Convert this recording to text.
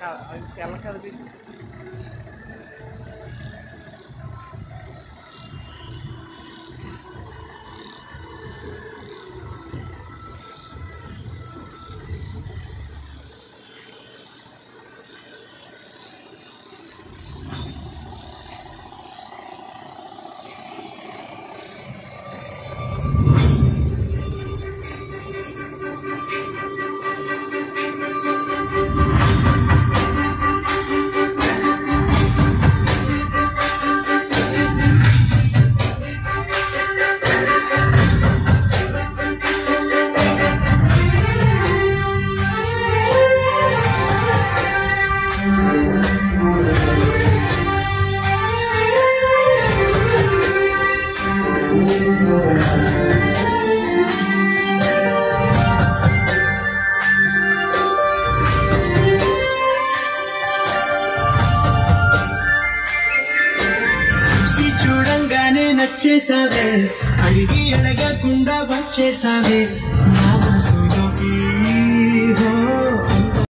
ela, ela cada vez చూడంగానే నచ్చేసావే. అడిగి అడగకుండా వచ్చేసావే.